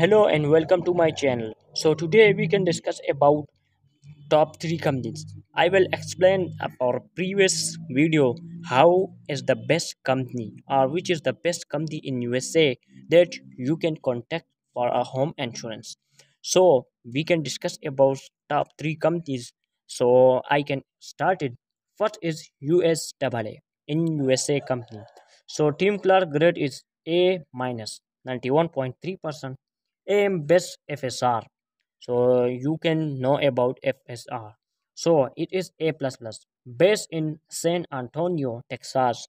Hello and welcome to my channel. So today we can discuss about top 3 companies. I will explain our previous video how is the best company or which is the best company in USA that you can contact for a home insurance. So we can discuss about top 3 companies. So I can start it. First is USAA in USA company. So team Clark grade is A minus 91.3% AM best FSR. So you can know about FSR. So it is A plus plus based in San Antonio, Texas.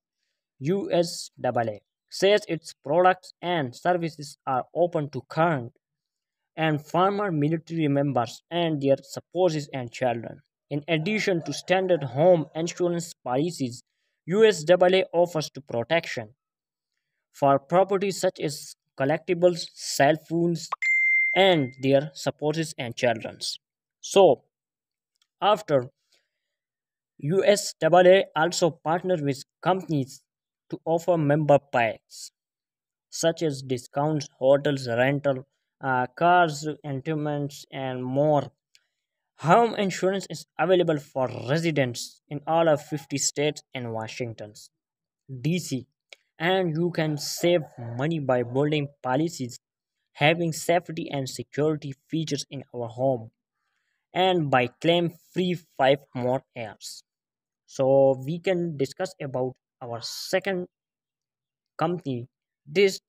USAA says its products and services are open to current and former military members and their spouses and children. In addition to standard home insurance policies, USAA offers to protection for properties such as collectibles, cell phones, and their spouses and children. So, after USAA also partnered with companies to offer member packs such as discounts, hotels, rental, uh, cars, entertainments, and more. Home insurance is available for residents in all of 50 states and Washington, D.C and you can save money by building policies having safety and security features in our home and by claim free 5 more years so we can discuss about our second company this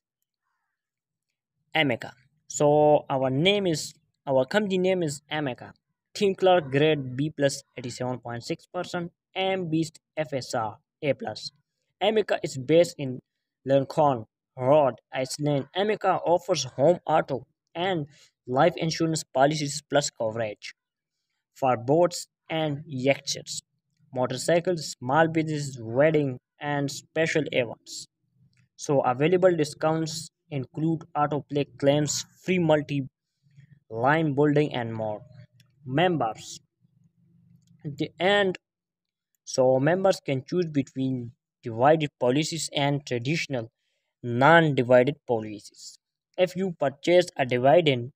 Amica. So our name is our company name is Amica. Tim Clark grade B plus 87.6% and Best FSR A plus. Amica is based in Lincoln, Rhode Island. Amica offers home auto and life insurance policies plus coverage for boats and yachts, motorcycles, small business, wedding, and special events. So available discounts include autoplay claims, free multi line building, and more. Members. The end. So members can choose between dividend policies and traditional non-dividend policies. If you purchase a dividend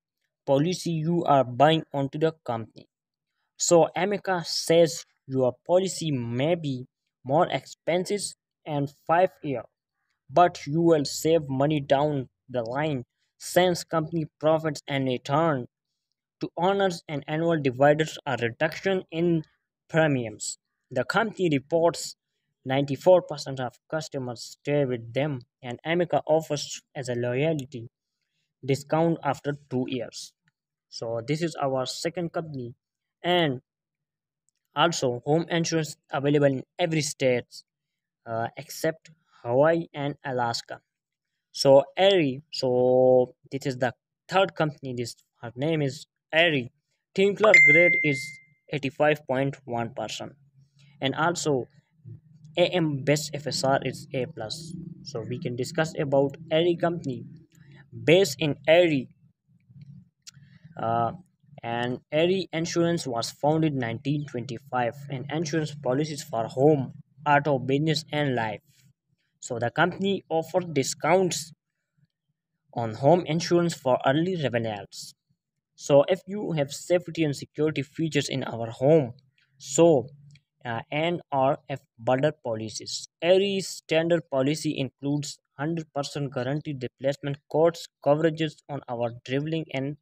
policy, you are buying onto the company. So Amica says your policy may be more expensive and five year, but you will save money down the line since company profits and return to owners and annual dividends are reduction in premiums. The company reports 94% of customers stay with them and Amica offers as a loyalty discount after 2 years. So this is our second company and also home insurance available in every state uh, except Hawaii and Alaska. So Erie, so this is the third company. This her name is. Tim Clark grade is 85.1% and also AM best FSR is A plus. So we can discuss about Erie company based in Erie. Uh, and Erie Insurance was founded in 1925 and insurance policies for home, auto, business and life. So the company offered discounts on home insurance for early renewals. So if you have safety and security features in our home, so uh, NRF border policies. Every standard policy includes 100% guaranteed replacement costs coverages on our traveling and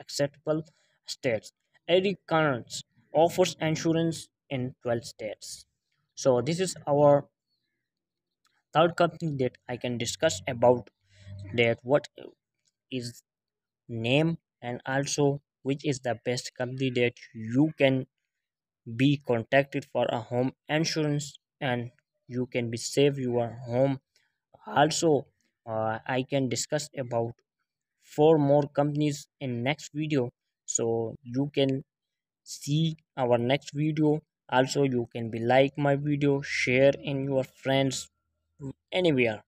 acceptable states. Every current offers insurance in 12 states. So this is our third company that I can discuss about that what is name and also which is the best company that you can be contacted for a home insurance and you can be save your home. Also uh, i can discuss about four more companies in next video. So you can see our next video. Also you can be like my video share in your friends anywhere.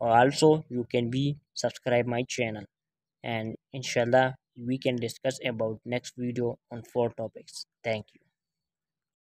Also you can be subscribe my channel. And inshallah we can discuss about next video on four topics. Thank you